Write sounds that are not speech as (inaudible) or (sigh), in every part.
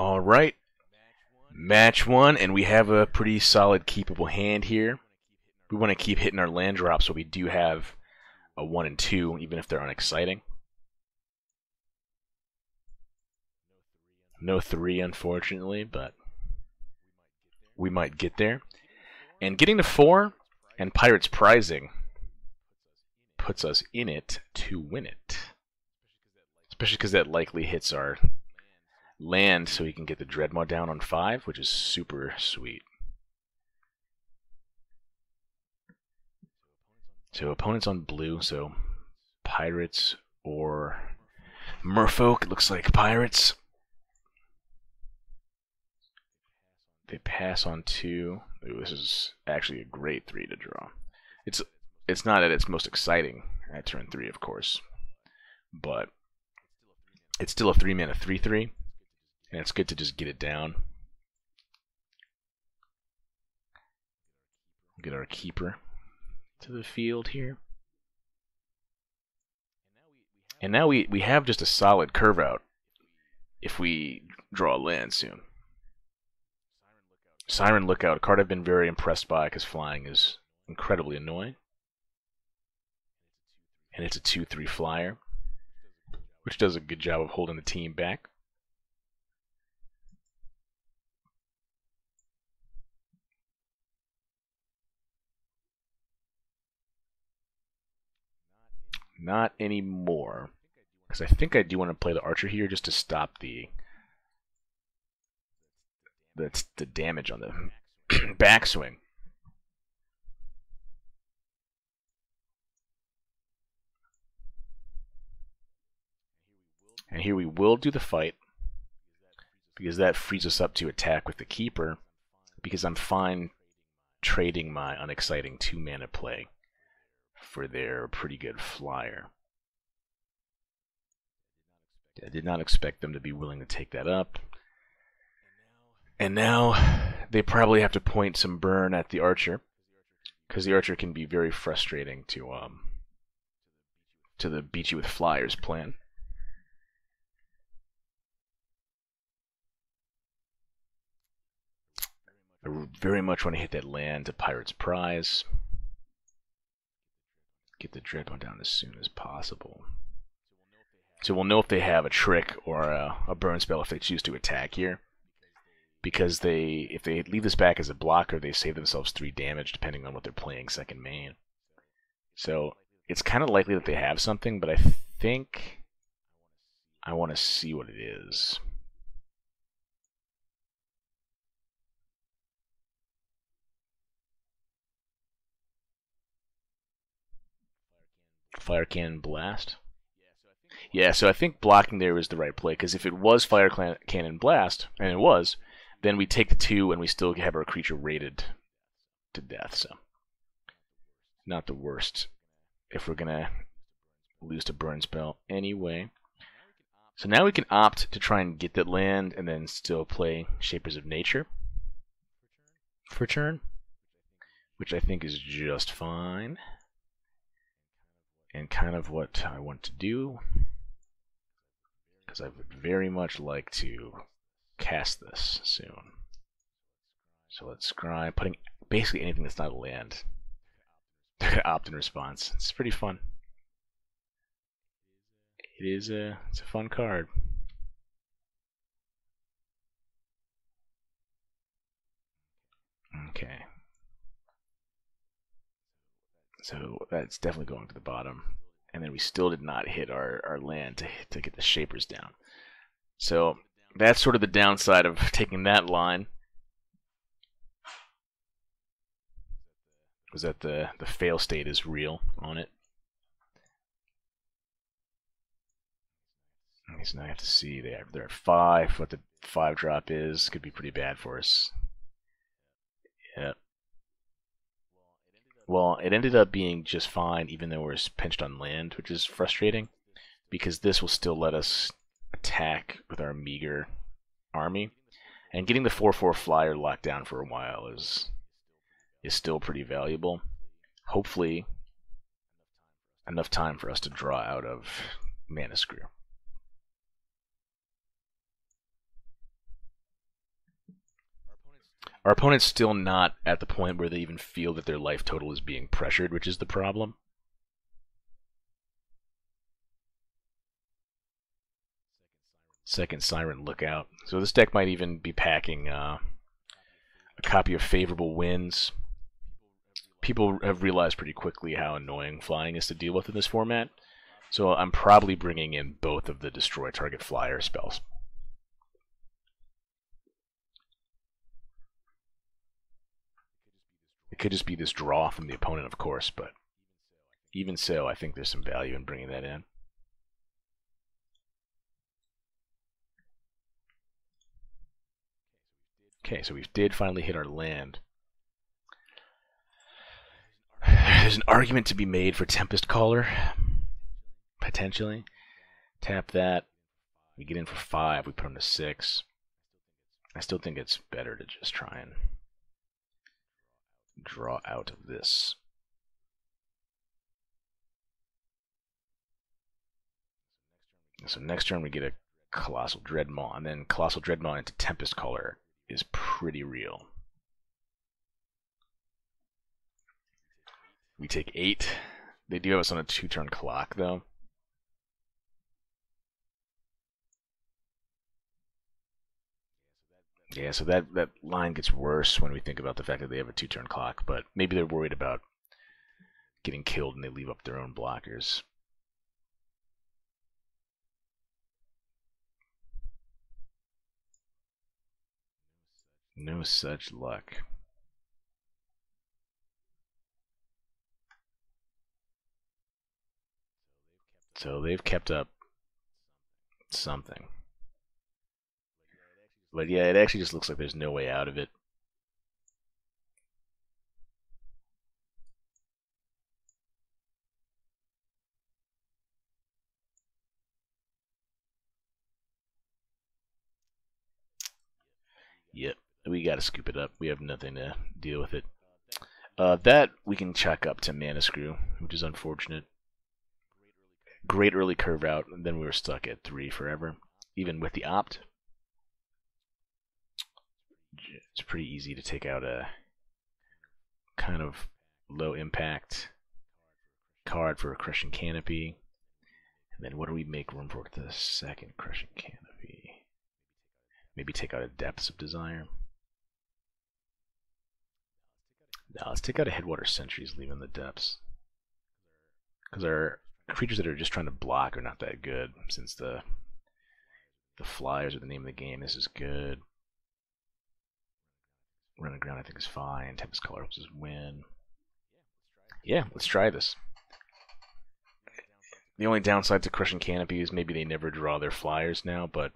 All right. Match one, and we have a pretty solid keepable hand here. We want to keep hitting our land drops, so we do have a one and two, even if they're unexciting. No three, unfortunately, but we might get there. And getting to four and Pirates prizing puts us in it to win it. Especially because that likely hits our land so we can get the Dreadmaw down on five, which is super sweet. So opponents on blue, so Pirates or Merfolk. Looks like Pirates. They pass on two. Ooh, this is actually a great three to draw. It's it's not at its most exciting at turn three, of course, but it's still a three mana three three, and it's good to just get it down. Get our keeper to the field here. And now we, we have just a solid curve out if we draw a land soon. Siren Lookout, a card I've been very impressed by because flying is incredibly annoying. And it's a 2-3 flyer, which does a good job of holding the team back. Not anymore. Because I think I do want to play the archer here just to stop the the, the damage on the (coughs) backswing. And here we will do the fight because that frees us up to attack with the keeper because I'm fine trading my unexciting two mana play for their pretty good flyer. I did not expect them to be willing to take that up. And now they probably have to point some burn at the archer, because the archer can be very frustrating to um to the beat you with flyers plan. I very much want to hit that land to Pirate's Prize. Get the Dreadmaw down as soon as possible. So we'll know if they have a trick or a, a burn spell if they choose to attack here. Because they, if they leave this back as a blocker, they save themselves three damage depending on what they're playing second main. So it's kind of likely that they have something, but I think I want to see what it is. Fire Cannon Blast. Yeah, so I think blocking there was the right play, because if it was Fire Cannon Blast, and it was, then we take the two and we still have our creature rated to death, so. Not the worst if we're going to lose to Burn Spell anyway. So now we can opt to try and get that land and then still play Shapers of Nature for turn, which I think is just fine and kind of what I want to do because I would very much like to cast this soon. So let's scry, putting basically anything that's not land. (laughs) opt in response. It's pretty fun. It is a it's a fun card. Okay. So that's definitely going to the bottom. And then we still did not hit our, our land to, to get the shapers down. So that's sort of the downside of taking that line. Was that the, the fail state is real on it. So now I have to see there. There are five. What the five drop is could be pretty bad for us. Yep. Well, it ended up being just fine, even though we're pinched on land, which is frustrating, because this will still let us attack with our meager army. And getting the 4-4 flyer locked down for a while is is still pretty valuable. Hopefully, enough time for us to draw out of Mana Screw. Our opponent's still not at the point where they even feel that their life total is being pressured, which is the problem. Second Siren Lookout. So this deck might even be packing uh, a copy of Favorable Winds. People have realized pretty quickly how annoying flying is to deal with in this format. So I'm probably bringing in both of the Destroy Target Flyer spells. Could just be this draw from the opponent, of course, but even so, I think there's some value in bringing that in. Okay, so we did finally hit our land. There's an argument to be made for Tempest Caller. Potentially. Tap that. We get in for five. We put him to six. I still think it's better to just try and draw out of this. So next turn we get a Colossal Dreadmaw, and then Colossal Dreadmaw into Tempest Caller is pretty real. We take eight. They do have us on a two-turn clock, though. Yeah, so that, that line gets worse when we think about the fact that they have a two-turn clock, but maybe they're worried about getting killed and they leave up their own blockers. No such luck. So they've kept up something. But yeah, it actually just looks like there's no way out of it. Yep, we gotta scoop it up. We have nothing to deal with it. Uh, that we can chuck up to Mana Screw, which is unfortunate. Great early curve out, and then we were stuck at 3 forever, even with the opt it's pretty easy to take out a kind of low impact card for a crushing canopy. And then what do we make room for with the second crushing canopy? Maybe take out a depths of desire. Now let's take out a headwater sentries, leaving the depths. Because our creatures that are just trying to block are not that good, since the the flyers are the name of the game. This is good. Run Aground I think is fine. Tempest Caller helps us win. Yeah, let's try this. The only downside to Crushing Canopy is maybe they never draw their flyers now, but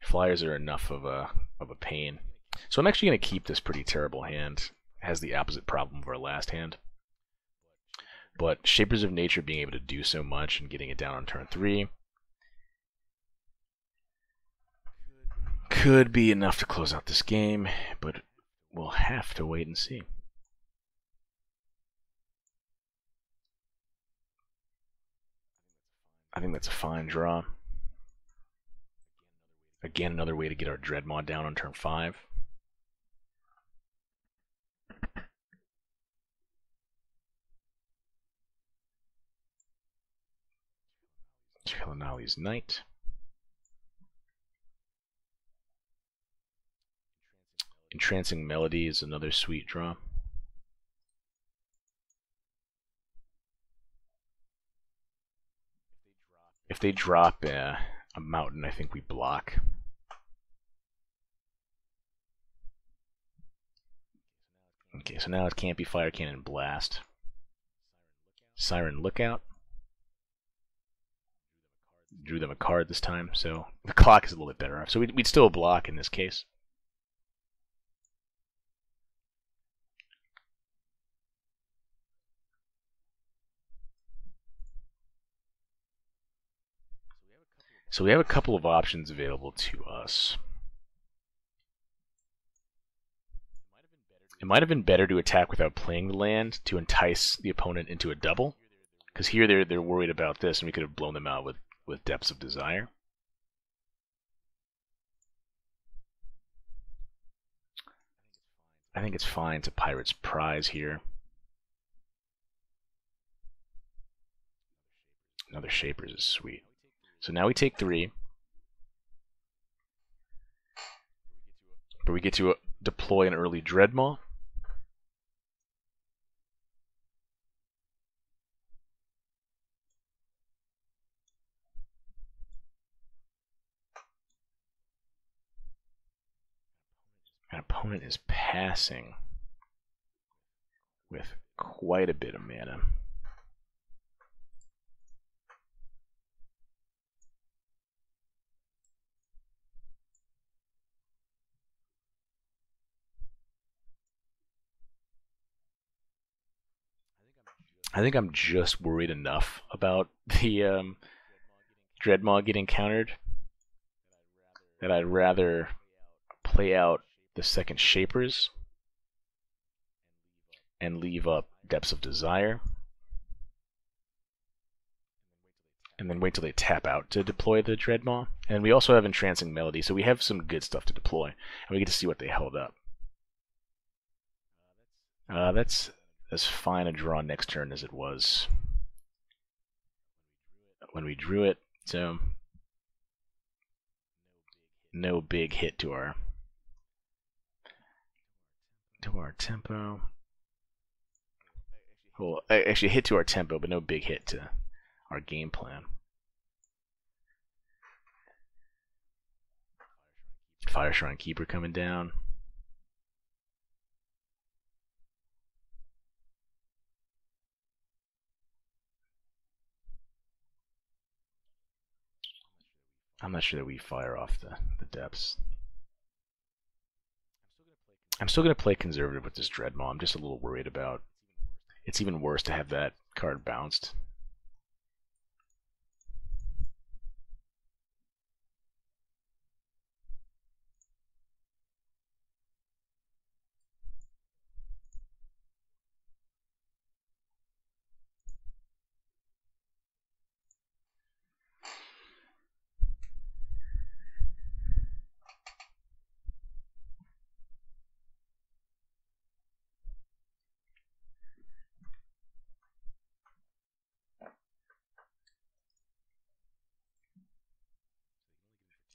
flyers are enough of a of a pain. So I'm actually going to keep this pretty terrible hand. It has the opposite problem of our last hand. But Shapers of Nature being able to do so much and getting it down on turn 3 could be enough to close out this game, but we'll have to wait and see. I think that's a fine draw. Again, another way to get our Dreadmaw down on turn 5. Tilonalli's Knight. Entrancing Melody is another sweet draw. If they drop a, a mountain, I think we block. Okay, so now it can't be Fire Cannon Blast. Siren Lookout. Drew them a card this time, so the clock is a little bit better off. So we'd, we'd still block in this case. So we have a couple of options available to us. It might have been better to attack without playing the land to entice the opponent into a double. Because here they're, they're worried about this, and we could have blown them out with, with Depths of Desire. I think it's fine to Pirate's Prize here. Another Shapers is sweet. So now we take three. But we get to deploy an early Dreadmaw. An opponent is passing with quite a bit of mana. I think I'm just worried enough about (laughs) the um, Dreadmaw getting countered that I'd rather play out the second Shapers and leave up Depths of Desire. And then wait till they tap out to deploy the Dreadmaw. And we also have Entrancing Melody, so we have some good stuff to deploy. And we get to see what they held up. Uh, that's as fine a draw next turn as it was when we drew it. So no big hit to our to our tempo. Well, actually hit to our tempo, but no big hit to our game plan. Fire Shrine Keeper coming down. I'm not sure that we fire off the, the depths. I'm still going to play conservative with this Dreadmaw. I'm just a little worried about... It's even worse to have that card bounced.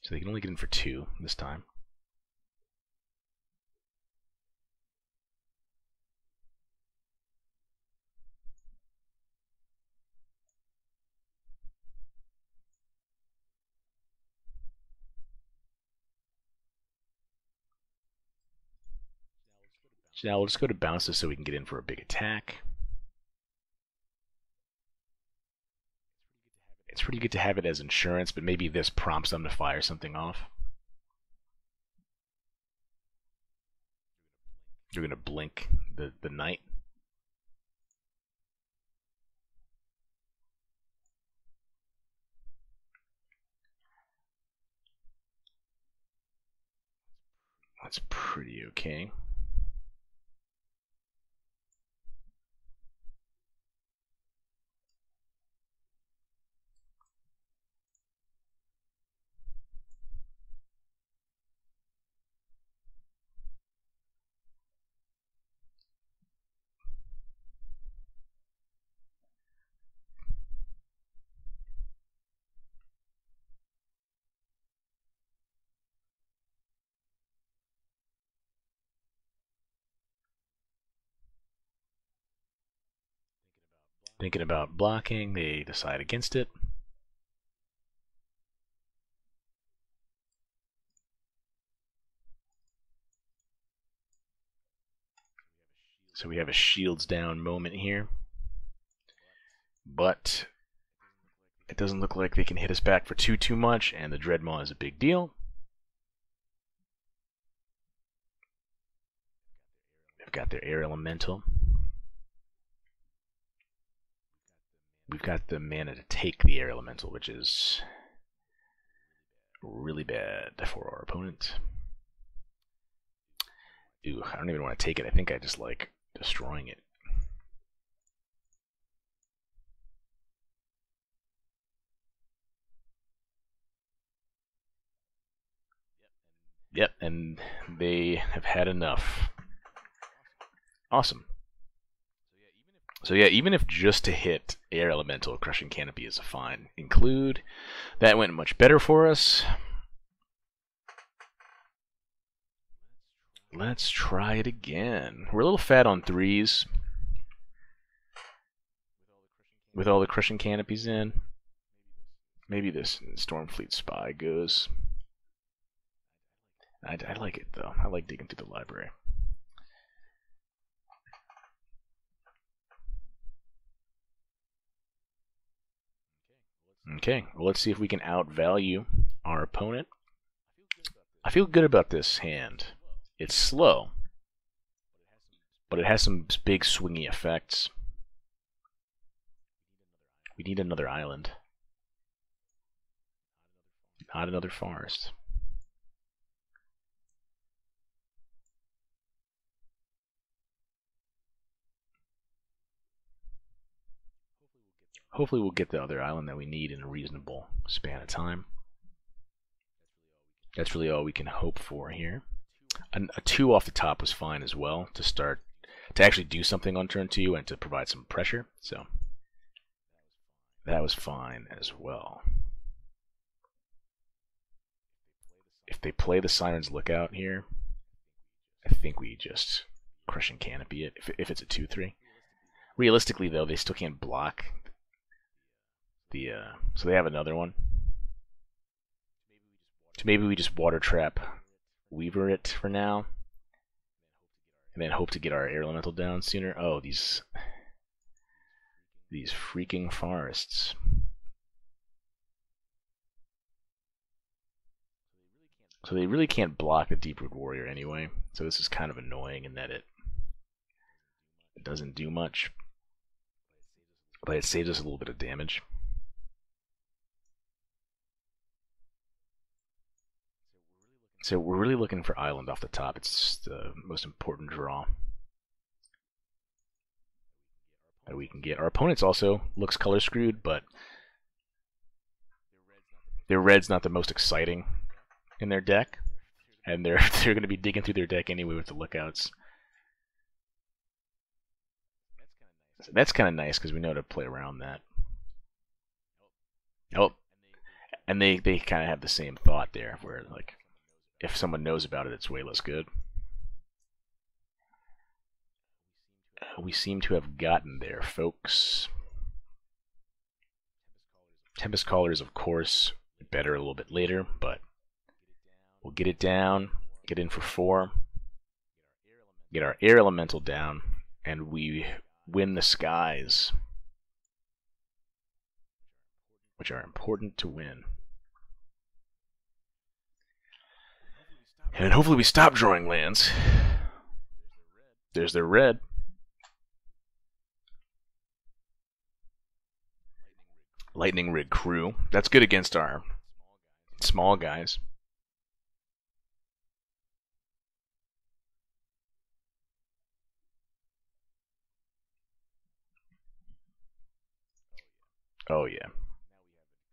So they can only get in for two this time. Now we'll just go to bounces so we can get in for a big attack. It's pretty good to have it as insurance, but maybe this prompts them to fire something off. You're going to blink the, the knight. That's pretty okay. Thinking about blocking, they decide against it. So we have a shields down moment here. But it doesn't look like they can hit us back for too, too much, and the Dreadmaw is a big deal. They've got their air elemental. We've got the mana to take the air elemental, which is really bad for our opponent. Ooh, I don't even want to take it. I think I just like destroying it. Yep, and they have had enough. Awesome. So yeah, even if just to hit air elemental crushing canopy is a fine include, that went much better for us. Let's try it again. We're a little fat on threes. With all the crushing canopies in. Maybe this Stormfleet Spy goes. I, I like it though. I like digging through the library. Okay, well, let's see if we can outvalue our opponent. I feel good about this hand. It's slow, but it has some big swingy effects. We need another island. Not another forest. Hopefully we'll get the other island that we need in a reasonable span of time. That's really all we can hope for here. A, a two off the top was fine as well to start to actually do something on turn two and to provide some pressure. So that was fine as well. If they play the Siren's Lookout here, I think we just crush and canopy it if, if it's a 2-3. Realistically, though, they still can't block the uh, so they have another one. So maybe we just Watertrap Weaver it for now. And then hope to get our air elemental down sooner. Oh, these these freaking forests. So they really can't block the Deeproot Warrior anyway. So this is kind of annoying in that it, it doesn't do much. But it saves us a little bit of damage. So we're really looking for Island off the top. It's the most important draw that we can get. Our opponent's also looks color screwed, but their red's not the most exciting in their deck, and they're (laughs) they're going to be digging through their deck anyway with the lookouts. So that's kind of nice because we know to play around that. Oh, and they they kind of have the same thought there, where like if someone knows about it, it's way less good. Uh, we seem to have gotten there, folks. Tempest Callers, of course, better a little bit later, but we'll get it down, get in for four, get our air elemental down, and we win the skies, which are important to win. And hopefully we stop drawing lands. There's their red. Lightning Rig crew. That's good against our small guys. Oh yeah.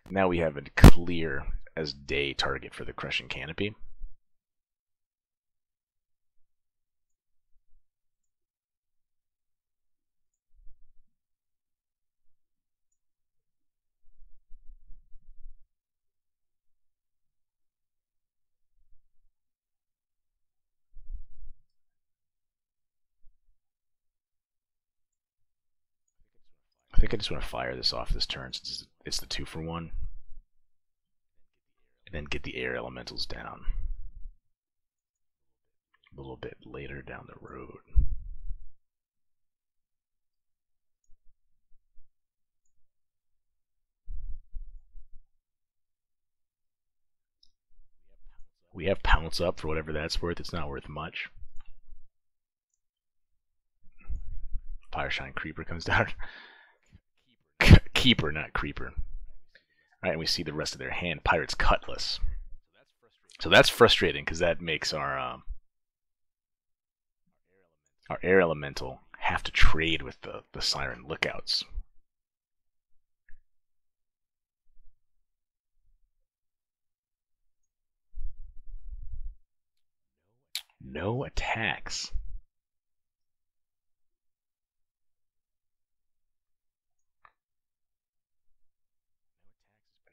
Now we have a clear as day target for the crushing canopy. Think I just want to fire this off this turn since it's the two for one. And then get the air elementals down. A little bit later down the road. We have pounce up for whatever that's worth. It's not worth much. Fireshine Creeper comes (laughs) down. Keeper, not creeper. All right, and we see the rest of their hand, Pirate's Cutlass. So that's frustrating because that makes our um, our air elemental have to trade with the the siren lookouts. No attacks.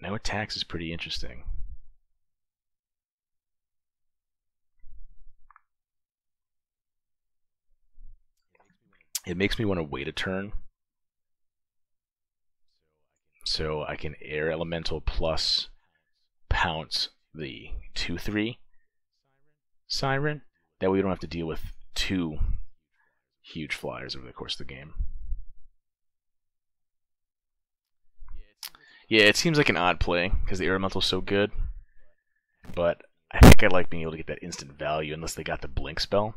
No attacks is pretty interesting. It makes me want to wait a turn so I can air elemental plus pounce the 2-3 siren. That way we don't have to deal with two huge flyers over the course of the game. Yeah, it seems like an odd play because the is so good, but I think I like being able to get that instant value unless they got the blink spell.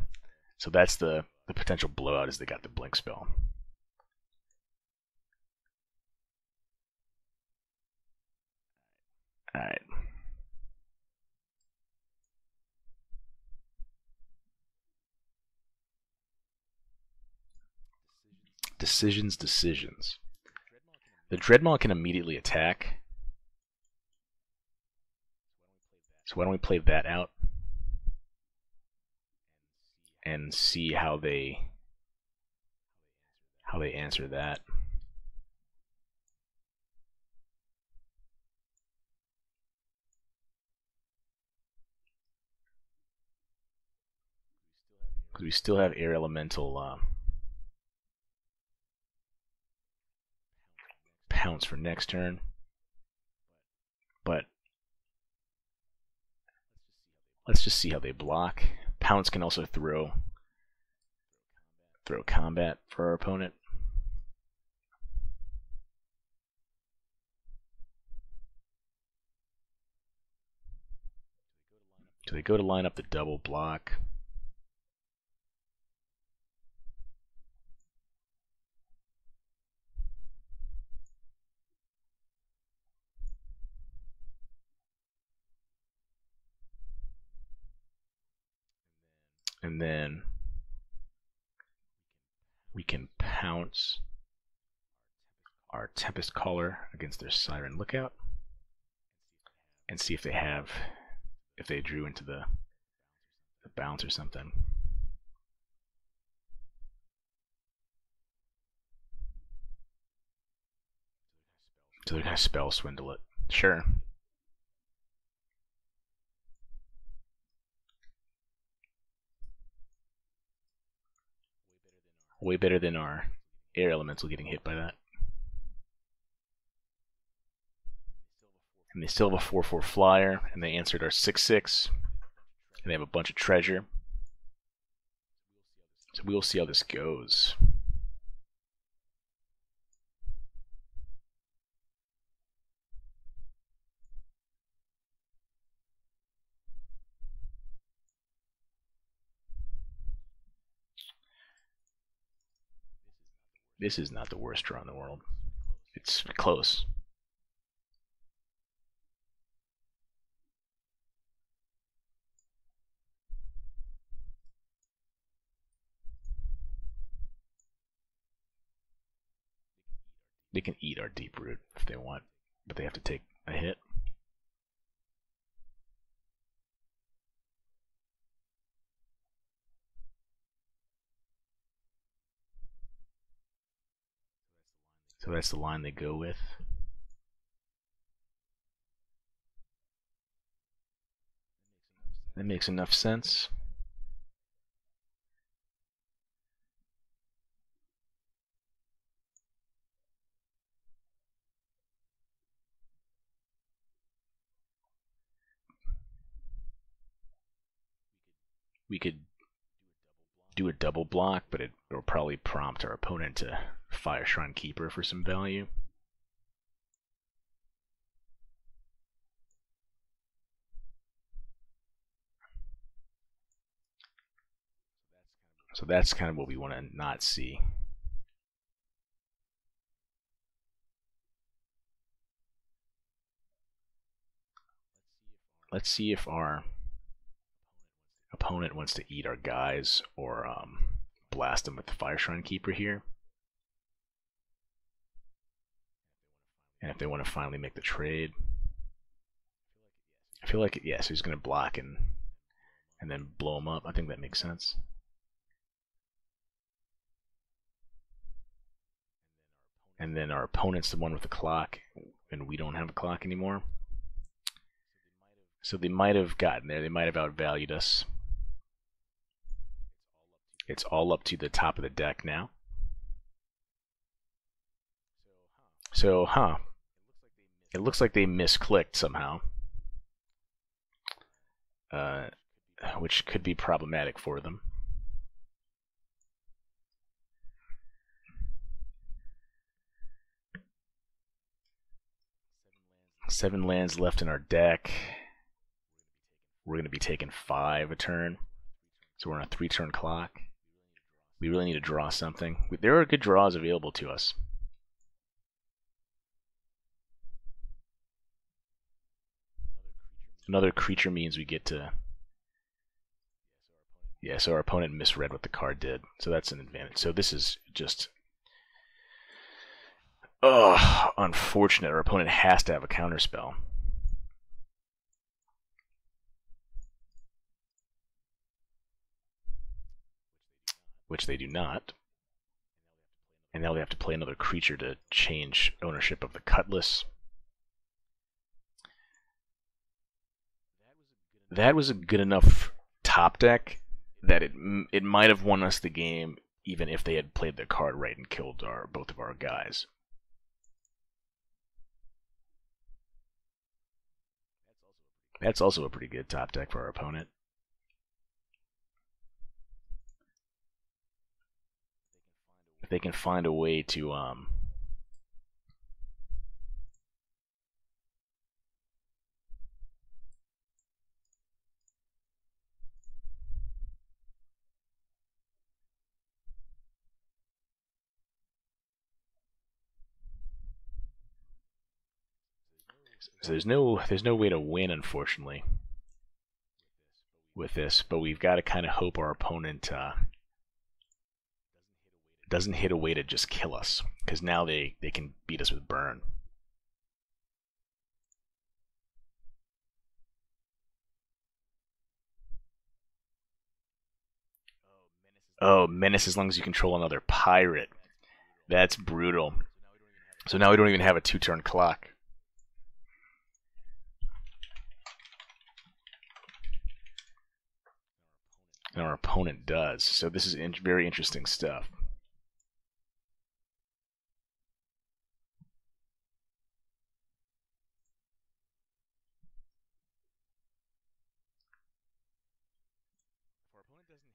So that's the the potential blowout is they got the blink spell. Alright. Decisions, decisions. The Dreadmaw can immediately attack. So why don't we play that out? And see how they how they answer that. Because we still have air elemental uh, pounce for next turn. But let's just see how they block. Pounce can also throw throw combat for our opponent. Do they go to line up the double block? And then we can pounce our Tempest Caller against their Siren Lookout and see if they have, if they drew into the, the bounce or something. So they're going to spell swindle it. Sure. Way better than our air elemental getting hit by that. And they still have a 4-4 flyer, and they answered our 6-6, and they have a bunch of treasure. So we will see how this goes. This is not the worst draw in the world. It's close. They can eat our deep root if they want, but they have to take a hit. That's the line they go with. That makes enough sense. We could do a double block, but it will probably prompt our opponent to Fire Shrine Keeper for some value. So that's kind of what we want to not see. Let's see if our opponent wants to eat our guys or um, blast them with the Fire Shrine Keeper here. And if they want to finally make the trade, I feel like yes, he's going to block and and then blow him up. I think that makes sense. and then our opponent's the one with the clock, and we don't have a clock anymore. So they might have gotten there. They might have outvalued us. It's all up to the top of the deck now. So, huh. It looks like they misclicked somehow. Uh, which could be problematic for them. Seven lands left in our deck. We're going to be taking five a turn. So we're on a three turn clock. We really need to draw something. There are good draws available to us. Another creature means we get to... Yeah, so our opponent misread what the card did. So that's an advantage. So this is just... Ugh, unfortunate. Our opponent has to have a counterspell. Which they do not. And now they have to play another creature to change ownership of the Cutlass. That was a good enough top deck that it it might have won us the game even if they had played their card right and killed our both of our guys. That's also a pretty good top deck for our opponent. If they can find a way to um, So there's no there's no way to win, unfortunately, with this. But we've got to kind of hope our opponent uh, doesn't hit a way to just kill us, because now they they can beat us with burn. Oh, menace as long as you control another pirate. That's brutal. So now we don't even have a two-turn clock. And our opponent does. So this is in very interesting stuff.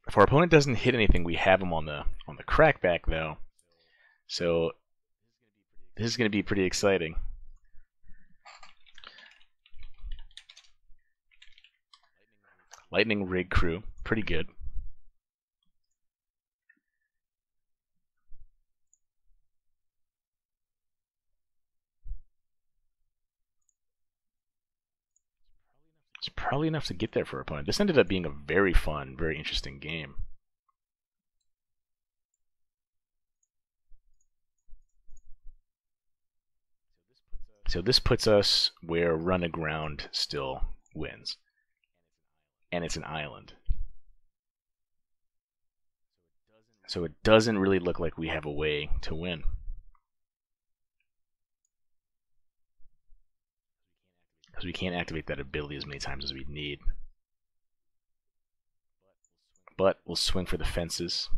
If our opponent doesn't hit anything, we have him on the on the crackback though. So this is going to be pretty exciting. Lightning rig crew pretty good. It's probably enough to get there for a opponent. This ended up being a very fun, very interesting game. So this puts us where run aground still wins. And it's an island. So it doesn't really look like we have a way to win. Because we can't activate that ability as many times as we need. But we'll swing for the fences.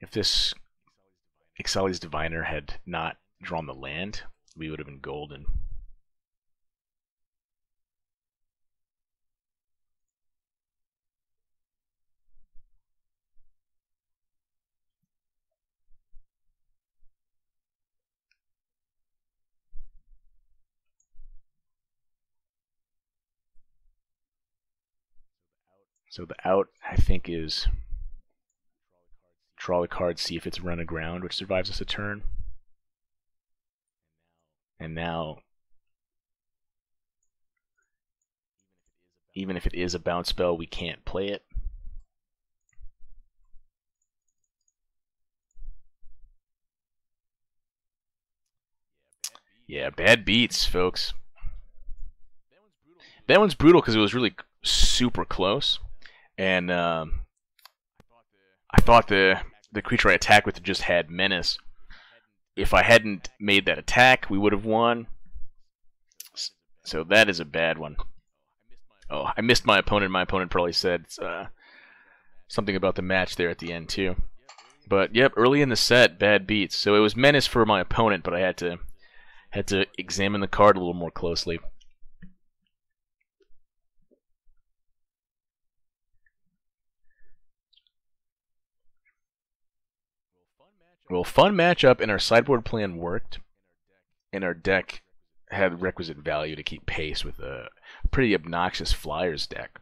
If this Ixalli's Diviner had not drawn the land, we would have been golden. So the out, I think, is Draw a card, see if it's run aground, which survives us a turn. And now, even if it is a bounce spell, we can't play it. Yeah, bad beats, folks. That one's brutal because it was really super close, and um, I thought the the creature I attacked with just had menace. If I hadn't made that attack, we would have won. So that is a bad one. Oh, I missed my opponent. My opponent probably said uh, something about the match there at the end too. But yep, early in the set, bad beats. So it was menace for my opponent, but I had to had to examine the card a little more closely. Well, fun matchup, and our sideboard plan worked, and our deck had requisite value to keep pace with a pretty obnoxious Flyers deck.